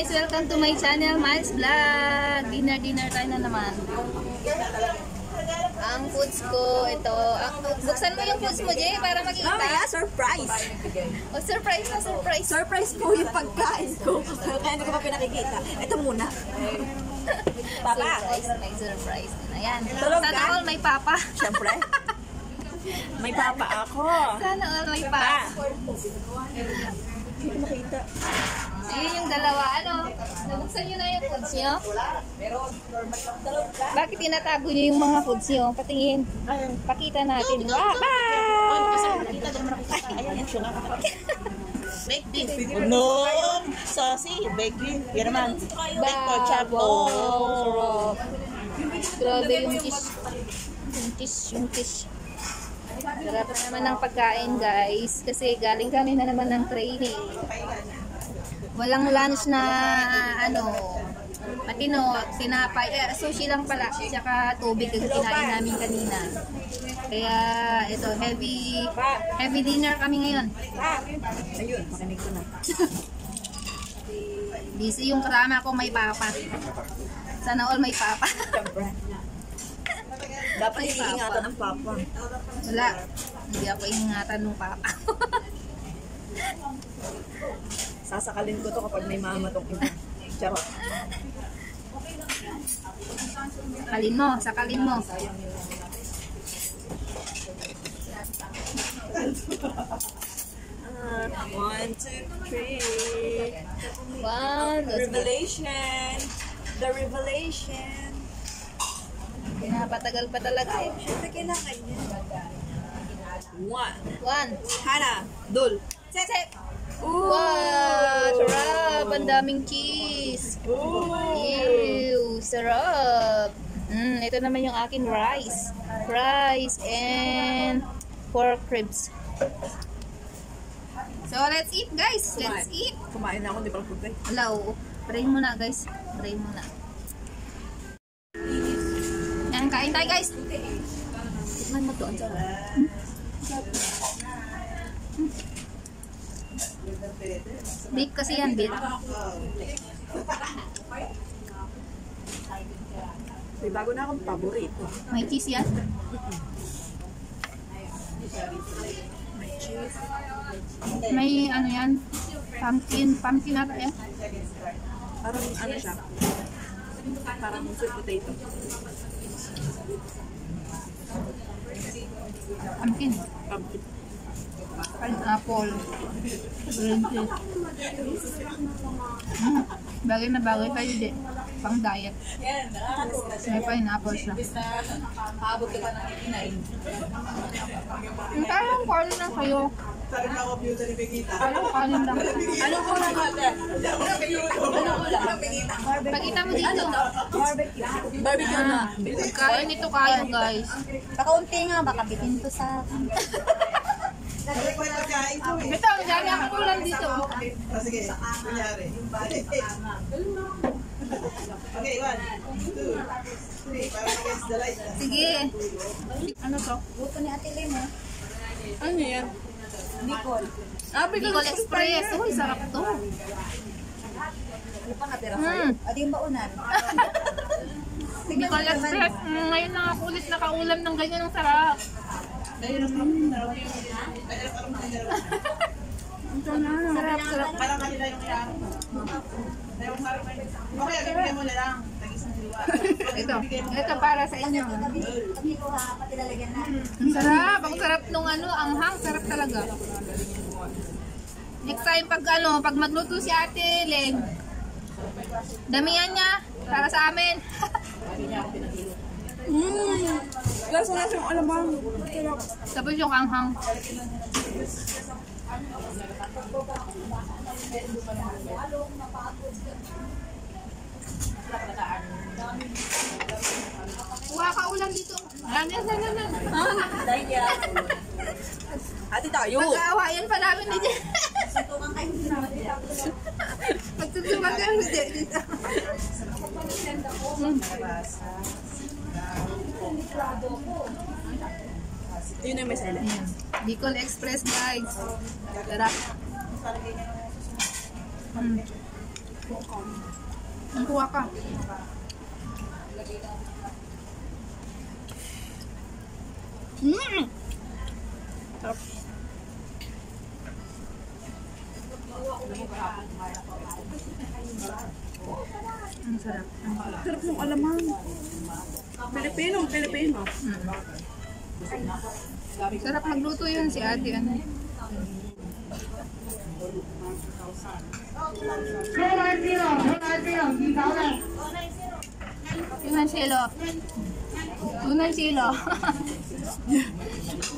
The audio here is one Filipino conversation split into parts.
guys! Welcome to my channel, Miles Vlog! Dinner, dinner tayo na naman. Ang foods ko, ito. Ang, buksan mo yung foods mo, Jay, para makita. Mamaya, surprise! Oh, surprise na, surprise. Surprise po yung pagkain ko. Kaya hindi ko pa pinakikita. Ito muna. Papa. Surprise, may surprise. Ayan. Tulog Sana all may papa. Siyempre. May papa ako. Sana all may papa. Pa. Hindi ko makita. Ayun yung dalawa. Ano? Nabuksan nyo na yung foods nyo? Bakit tinatago nyo yung mga foods nyo? Patingin. Pakita natin. Wow! Baked beef. No! Saucy. Baked beef. Yan naman. Baked pork chop. Wow! Grabe yung fish. Yung fish, yung fish. Sarap na naman ng pagkain guys. Kasi galing kami na naman ng training. Walang lunch na ano, matino, tinapay, eh, sushi lang pala, tsaka tubig ang kinain namin kanina. Kaya ito, heavy, heavy dinner kami ngayon. Ayun, makinig ko na. Busy yung kasama ko may papa. Sana all may papa. Dapat May iingatan ng papa. Wala. Hindi ako ingatan ng papa. Sasakalin ko to kapag may mama tong ina. Charot. Sakalin mo, sakalin mo. Uh, one, two, three. One, dos, Revelation. The revelation. Pinapatagal pa talaga eh. Siyempre kailangan yan. One. One. Hana. Dul. Set. Wow, sarap. Ang daming cheese. Ew, sarap. Mm, ito naman yung akin rice. Rice and pork ribs. So, let's eat guys. Let's eat. Kumain na ako, di ba? Wala, oo. Try muna guys. Try muna. Yan, kain tayo guys. Tikman mo to, ang sarap. Beef kasi yan, beef. May bago na akong paborito. May cheese yan. May cheese. May ano yan. Pumpkin. Pumpkin ata yan. Parang ano siya. Parang sweet potato. Pumpkin. Pumpkin. Pineapple. Green tea. Mm. Bagay na bagay kayo di. Pang diet. May pineapple siya. Yung parang kanin lang kayo. Parang kanin lang. Ano ko lang ate? Ano ko lang? Pagkita mo dito. Barbecue na. Kain nito kayo guys. Pakaunti nga, baka bitin to sa... Ito, ang dami ako ulam dito. Sige, kunyari. Okay, one, two, three. Para against the light. Sige. Ano to? Buto ni Ate Lemo. Ano yan? Nicole. Ah, Bicol Express. Uy, sarap to. Ano pa natira Hmm. sa'yo? Adi yung baunan. Bicol Express. Mm, ngayon lang ako ulit nakaulam ng ganyan ang sarap. Sarap, sarap. Parang kanila yung yaro. Okay, bibigyan mo na lang. Ito, ito para sa inyo. Ang sarap, ang sarap nung ano, ang hang, sarap talaga. Next time pag ano, pag magluto si Ate Len, damihan niya para sa amin. Mmm! Lasa na siyang alamang. Tapos yung anghang. Kuha ka ulam dito. Yan, yan, yan, yan. yan. Daya. Ate tayo. Mag-aawayan pa namin dito. Tutukan kayo na. Magtutuwag ka hindi dito. Mm. Yun yung may sala. Ayan. Bicol Express guys. Sarap. Mm. Ang kuha ka. Mm! Ang sarap. Sarap yung alaman. Pilipino, Pilipino. Sarap magluto yun si ate. Ano? Tunan silo. Tunan silo.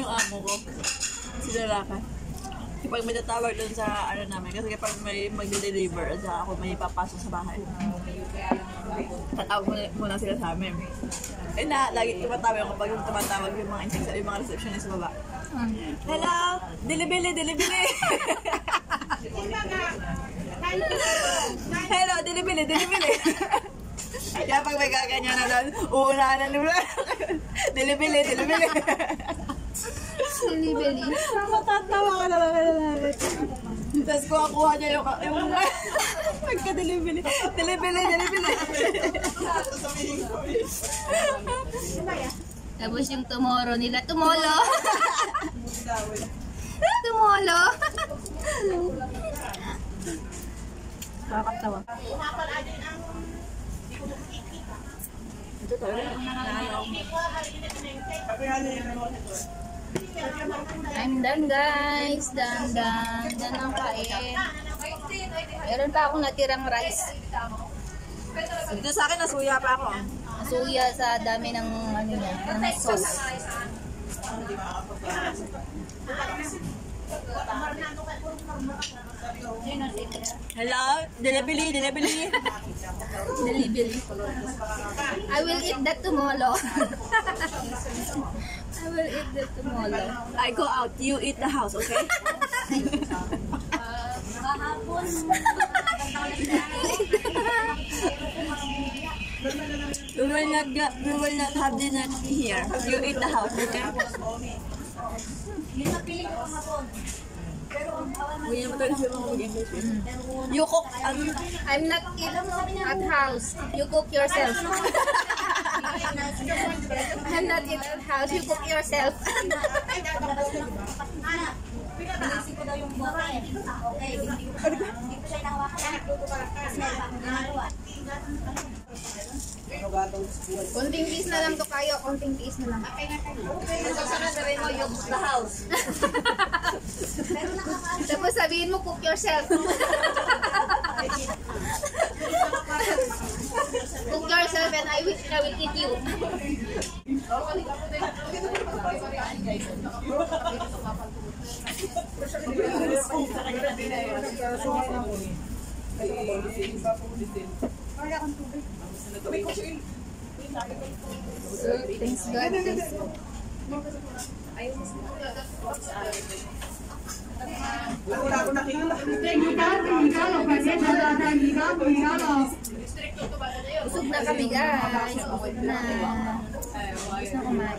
Yung amo ko, si lalaki. Kapag may tatawag doon sa ano namin, kasi kapag may mag-deliver, sa ako may papasok sa bahay. Tatawag muna, muna sila sa amin. Eh na, lagi tumatawag kapag yung tumatawag yung mga insects, yung mga receptionist sa baba. Hello! Dilibili, dilibili! Hello, dilibili, dilibili! Kaya pag may gaganyan na doon, uunahan na nila. dilibili, dilibili! Bili-bili. Matatawa ka naman ka namin. Tapos kuha-kuha niya yung, yung pagka-dilibili. Dilibili, dilibili. Tapos yung tomorrow nila. Tumolo! Tumolo! Nakakatawa. Ito talaga. I'm done guys. Done, done. Done ang kain. Meron pa akong natirang rice. Dito sa akin, nasuya pa ako. Suya sa dami ng ano niya, ng sauce. Hello? Dilibili, dilibili. Delivery. I will eat that tomorrow. I will eat that tomorrow. I go out, you eat the house, okay? we will not we will not have dinner here. You eat the house, okay? Naman tayo siya mga mag-English. You cook, ano? I'm not eat at house. You cook yourself. I'm not eat at house. You cook yourself. Binisip ko daw yung buka eh. Okay, hindi siya, nahawakan. Kasi meron akong ginagawa. Konting piece na lang to kayo. Konting piece na lang. Susunod na rin mo, cook the house. Tapos sabihin mo, cook yourself. cook yourself and I will, I will eat you. Thanks God. Thanks God. Wala ako nakita. Busog na kami guys. Busog na. Busog na kumain.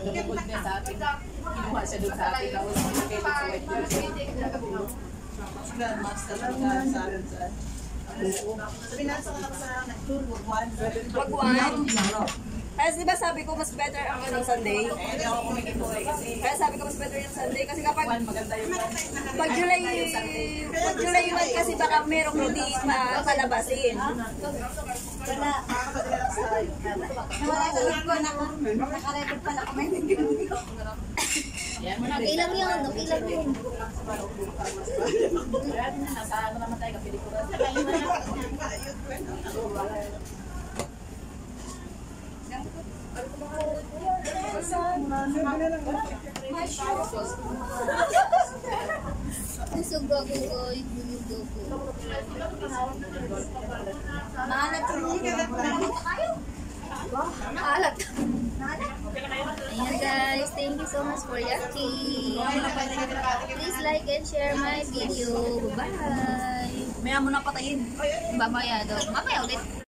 Wag one. Kasi di ba sabi ko mas better ang ano, Sunday? Kaya sabi ko mas better yung Sunday kasi kapag pag July pag July 1 kasi baka merong hindi pa palabasin. Wala. Nawala sa loob ko na nakarecord pala kami. Okay lang yun. Okay lang yun. Busog ako guys. Busog ako. Maalat ko kayo. Alat. Ayan guys, thank you so much for watching. Please like and share my video. Bye. Maya mo na patayin. Mamaya daw. Mamaya ulit.